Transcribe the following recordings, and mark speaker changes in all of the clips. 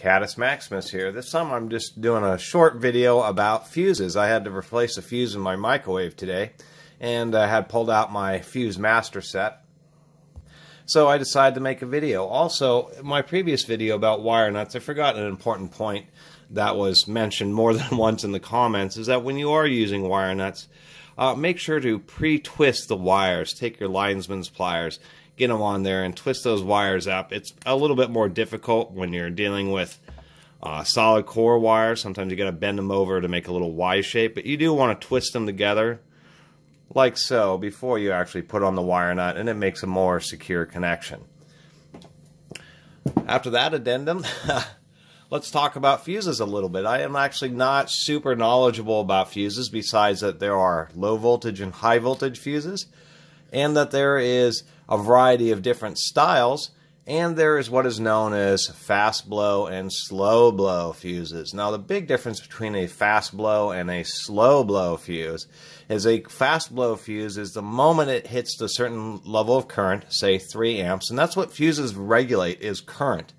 Speaker 1: Catus Maximus here. This time I'm just doing a short video about fuses. I had to replace a fuse in my microwave today and I had pulled out my fuse master set. So I decided to make a video. Also, my previous video about wire nuts, I forgot an important point that was mentioned more than once in the comments is that when you are using wire nuts, uh, make sure to pre-twist the wires. Take your linesman's pliers get them on there and twist those wires up. It's a little bit more difficult when you're dealing with uh, solid core wires. Sometimes you got to bend them over to make a little Y shape, but you do want to twist them together like so before you actually put on the wire nut and it makes a more secure connection. After that addendum, let's talk about fuses a little bit. I am actually not super knowledgeable about fuses besides that there are low voltage and high voltage fuses and that there is a variety of different styles, and there is what is known as fast blow and slow blow fuses. Now, the big difference between a fast blow and a slow blow fuse is a fast blow fuse is the moment it hits a certain level of current, say 3 amps, and that's what fuses regulate is current.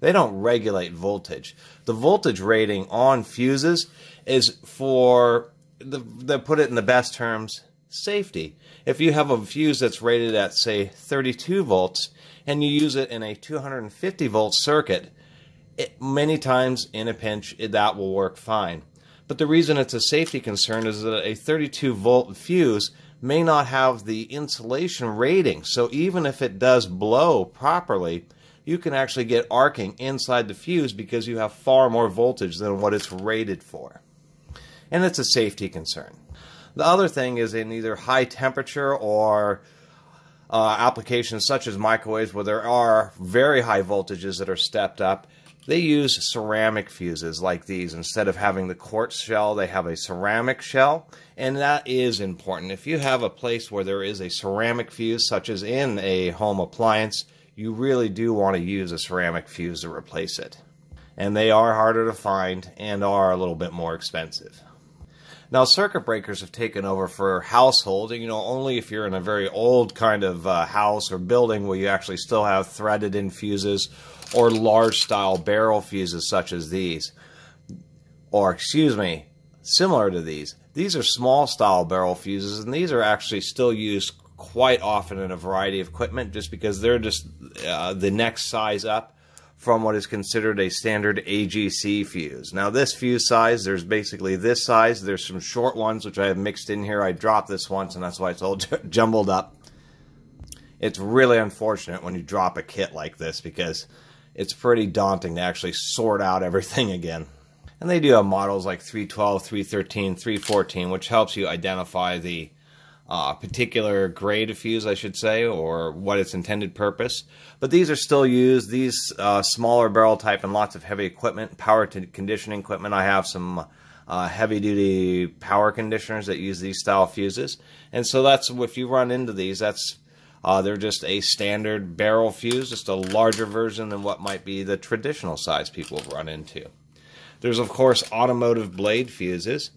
Speaker 1: They don't regulate voltage. The voltage rating on fuses is for the, they put it in the best terms safety. If you have a fuse that's rated at, say, 32 volts, and you use it in a 250 volt circuit, it, many times in a pinch, it, that will work fine. But the reason it's a safety concern is that a 32 volt fuse may not have the insulation rating. So even if it does blow properly, you can actually get arcing inside the fuse because you have far more voltage than what it's rated for. And it's a safety concern. The other thing is in either high temperature or uh, applications such as microwaves where there are very high voltages that are stepped up, they use ceramic fuses like these. Instead of having the quartz shell, they have a ceramic shell, and that is important. If you have a place where there is a ceramic fuse, such as in a home appliance, you really do want to use a ceramic fuse to replace it. And they are harder to find and are a little bit more expensive. Now, circuit breakers have taken over for household, and you know, only if you're in a very old kind of uh, house or building where you actually still have threaded in fuses or large style barrel fuses such as these. Or, excuse me, similar to these. These are small style barrel fuses, and these are actually still used quite often in a variety of equipment just because they're just uh, the next size up from what is considered a standard AGC fuse. Now this fuse size, there's basically this size, there's some short ones which I have mixed in here. I dropped this once and that's why it's all jumbled up. It's really unfortunate when you drop a kit like this because it's pretty daunting to actually sort out everything again. And they do have models like 312, 313, 314, which helps you identify the uh, particular grade of fuse, I should say, or what its intended purpose. But these are still used. These uh, smaller barrel type and lots of heavy equipment, power conditioning equipment. I have some uh, heavy duty power conditioners that use these style fuses, and so that's if you run into these, that's uh, they're just a standard barrel fuse, just a larger version than what might be the traditional size people run into. There's of course automotive blade fuses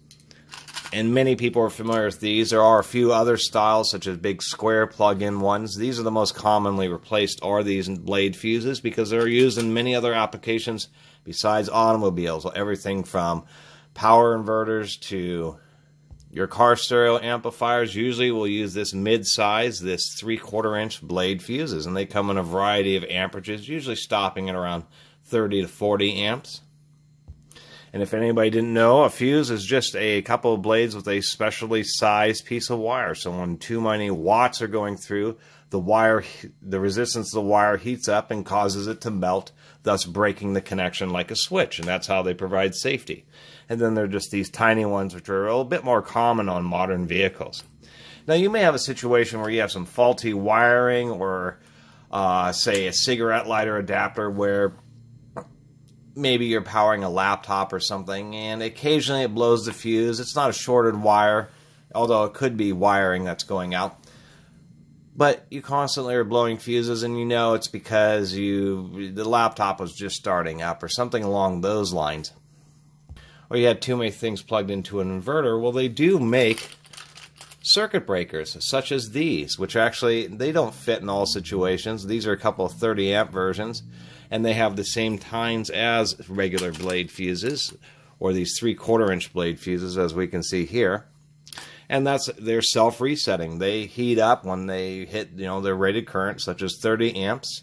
Speaker 1: and many people are familiar with these. There are a few other styles, such as big square plug-in ones. These are the most commonly replaced are these blade fuses because they're used in many other applications besides automobiles. Everything from power inverters to your car stereo amplifiers usually will use this mid-size, this three-quarter inch blade fuses, and they come in a variety of amperages, usually stopping at around 30 to 40 amps. And if anybody didn't know, a fuse is just a couple of blades with a specially sized piece of wire. So when too many watts are going through, the wire, the resistance of the wire heats up and causes it to melt, thus breaking the connection like a switch. And that's how they provide safety. And then there are just these tiny ones, which are a little bit more common on modern vehicles. Now, you may have a situation where you have some faulty wiring or, uh, say, a cigarette lighter adapter where maybe you're powering a laptop or something, and occasionally it blows the fuse. It's not a shorted wire, although it could be wiring that's going out. But you constantly are blowing fuses, and you know it's because you the laptop was just starting up or something along those lines. Or you had too many things plugged into an inverter. Well, they do make circuit breakers such as these, which actually they don't fit in all situations. These are a couple of 30 amp versions and they have the same tines as regular blade fuses, or these three quarter inch blade fuses, as we can see here. And that's they're self resetting. They heat up when they hit you know their rated current, such as 30 amps.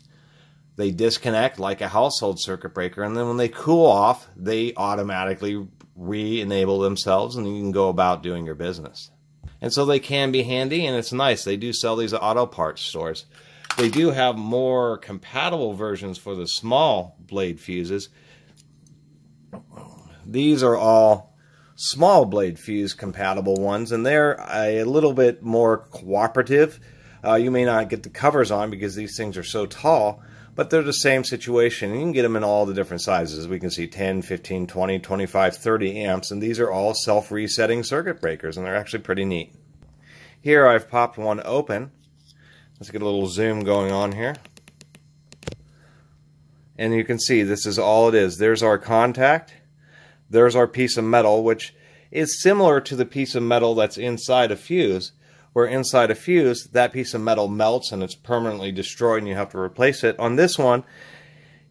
Speaker 1: They disconnect like a household circuit breaker, and then when they cool off, they automatically re enable themselves, and you can go about doing your business. And so they can be handy, and it's nice. They do sell these at auto parts stores. They do have more compatible versions for the small blade fuses. These are all small blade fuse compatible ones, and they're a little bit more cooperative. Uh, you may not get the covers on because these things are so tall, but they're the same situation. You can get them in all the different sizes. We can see 10, 15, 20, 25, 30 amps, and these are all self-resetting circuit breakers, and they're actually pretty neat. Here I've popped one open. Let's get a little zoom going on here. And you can see this is all it is. There's our contact. There's our piece of metal, which is similar to the piece of metal that's inside a fuse, where inside a fuse, that piece of metal melts and it's permanently destroyed and you have to replace it. On this one,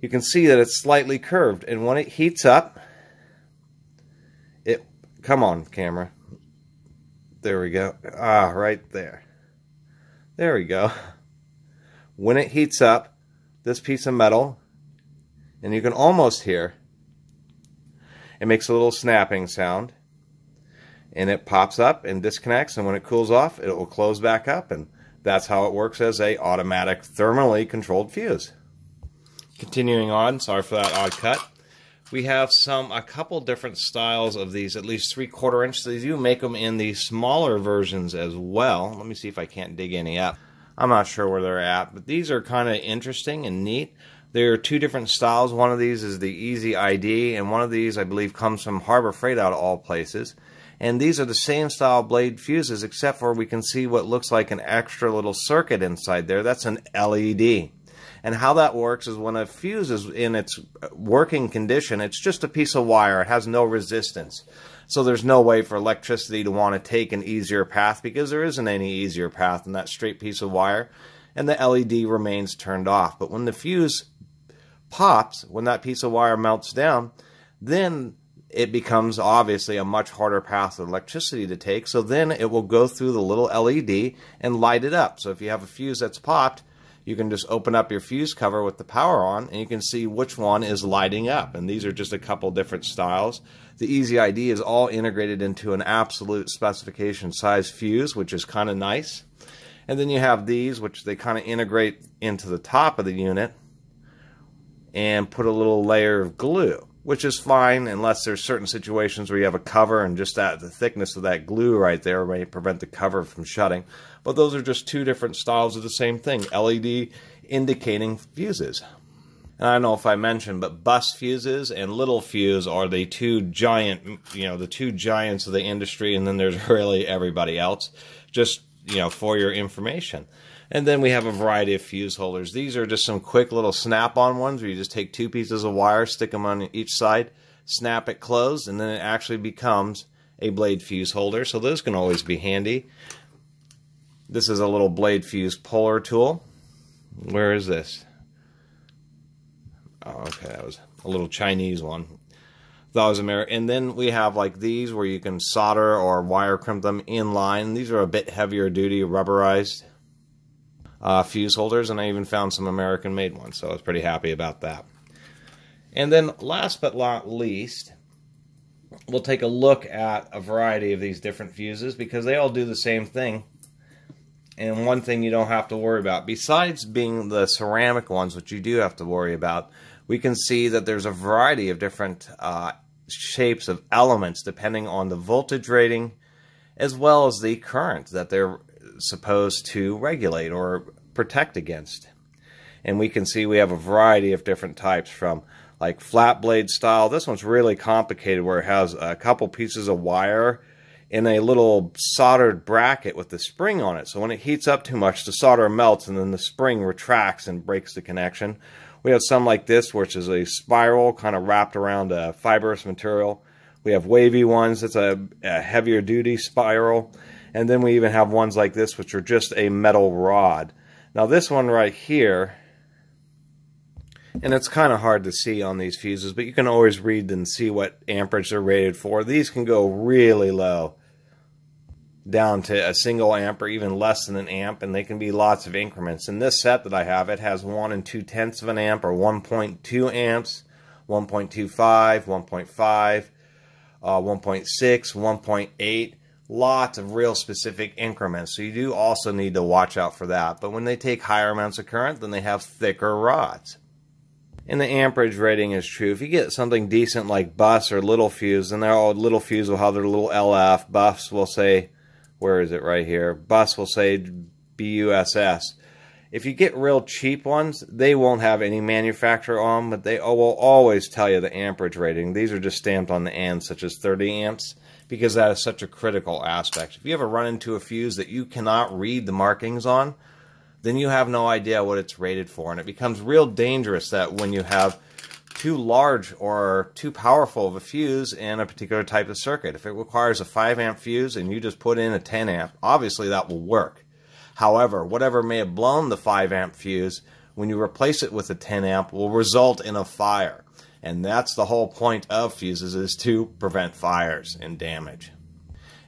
Speaker 1: you can see that it's slightly curved. And when it heats up, it, come on camera. There we go. Ah, right there. There we go. When it heats up, this piece of metal, and you can almost hear, it makes a little snapping sound and it pops up and disconnects and when it cools off it will close back up and that's how it works as a automatic thermally controlled fuse. Continuing on, sorry for that odd cut. We have some a couple different styles of these, at least three quarter inch. They do make them in the smaller versions as well. Let me see if I can't dig any up. I'm not sure where they're at, but these are kind of interesting and neat. There are two different styles. One of these is the Easy ID, and one of these, I believe, comes from Harbor Freight out of all places. And these are the same style blade fuses, except for we can see what looks like an extra little circuit inside there. That's an LED. And how that works is when a fuse is in its working condition, it's just a piece of wire. It has no resistance. So there's no way for electricity to want to take an easier path because there isn't any easier path than that straight piece of wire. And the LED remains turned off. But when the fuse pops, when that piece of wire melts down, then it becomes obviously a much harder path of electricity to take. So then it will go through the little LED and light it up. So if you have a fuse that's popped, you can just open up your fuse cover with the power on and you can see which one is lighting up. And these are just a couple different styles. The Easy ID is all integrated into an absolute specification size fuse, which is kind of nice. And then you have these, which they kind of integrate into the top of the unit and put a little layer of glue which is fine unless there's certain situations where you have a cover and just that the thickness of that glue right there may prevent the cover from shutting. But those are just two different styles of the same thing. LED indicating fuses. And I don't know if I mentioned, but Buss fuses and Littelfuse are the two giant, you know, the two giants of the industry, and then there's really everybody else. Just you know, for your information. And then we have a variety of fuse holders. These are just some quick little snap-on ones where you just take two pieces of wire, stick them on each side, snap it closed, and then it actually becomes a blade fuse holder. So those can always be handy. This is a little blade fuse puller tool. Where is this? Oh, okay, that was a little Chinese one. That was American. And then we have like these where you can solder or wire crimp them in line. These are a bit heavier duty, rubberized uh, fuse holders, and I even found some American made ones, so I was pretty happy about that. And then last but not least, we'll take a look at a variety of these different fuses because they all do the same thing. And one thing you don't have to worry about, besides being the ceramic ones, which you do have to worry about, we can see that there's a variety of different uh, shapes of elements depending on the voltage rating as well as the current that they're supposed to regulate or protect against. And we can see we have a variety of different types from like flat blade style. This one's really complicated where it has a couple pieces of wire in a little soldered bracket with the spring on it. So when it heats up too much, the solder melts and then the spring retracts and breaks the connection. We have some like this, which is a spiral kind of wrapped around a fibrous material. We have wavy ones that's a, a heavier duty spiral. And then we even have ones like this, which are just a metal rod. Now this one right here And it's kind of hard to see on these fuses, but you can always read and see what amperage they're rated for. These can go really low, down to a single amp or even less than an amp, and they can be lots of increments. In this set that I have, it has 1 and 2 tenths of an amp or 1.2 amps, 1.25, 1.5, uh, 1.6, 1.8 lots of real specific increments. So you do also need to watch out for that. But when they take higher amounts of current, then they have thicker rods. And the amperage rating is true. If you get something decent like Buss or Littelfuse, then they're all Littelfuse will have their little LF. Buffs will say, where is it right here? Buss will say BUSS. If you get real cheap ones, they won't have any manufacturer on, but they will always tell you the amperage rating. These are just stamped on the end, such as 30 amps, because that is such a critical aspect. If you ever run into a fuse that you cannot read the markings on, then you have no idea what it's rated for. And it becomes real dangerous that when you have too large or too powerful of a fuse in a particular type of circuit. If it requires a 5 amp fuse and you just put in a 10 amp, obviously that will work. However, whatever may have blown the 5 amp fuse, when you replace it with a 10 amp, will result in a fire. And that's the whole point of fuses is to prevent fires and damage.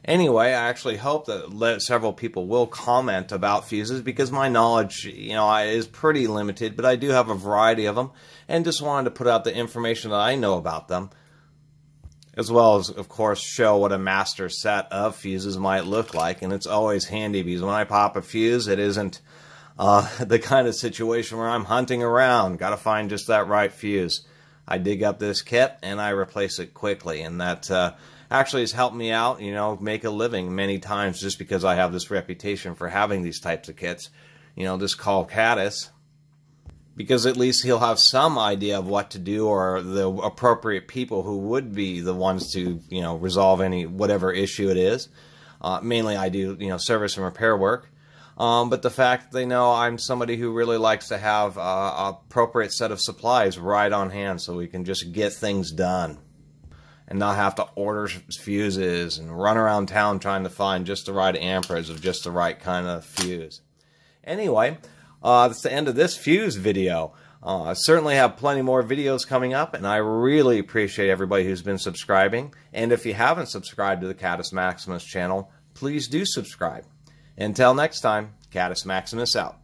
Speaker 1: Anyway, I actually hope that several people will comment about fuses because my knowledge, you know, is pretty limited, but I do have a variety of them and just wanted to put out the information that I know about them as well as, of course, show what a master set of fuses might look like. And it's always handy because when I pop a fuse, it isn't uh, the kind of situation where I'm hunting around, got to find just that right fuse. I dig up this kit and I replace it quickly, and that uh, actually has helped me out, you know, make a living many times just because I have this reputation for having these types of kits. You know, just call Catus because at least he'll have some idea of what to do or the appropriate people who would be the ones to you know resolve any whatever issue it is. Uh, mainly, I do you know service and repair work. Um, but the fact they know I'm somebody who really likes to have uh, appropriate set of supplies right on hand, so we can just get things done, and not have to order fuses and run around town trying to find just the right amperage of just the right kind of fuse. Anyway, uh, that's the end of this Fuse video. Uh, I certainly have plenty more videos coming up, and I really appreciate everybody who's been subscribing. And if you haven't subscribed to the Catus Maximus channel, please do subscribe. Until next time, Catus Maximus out.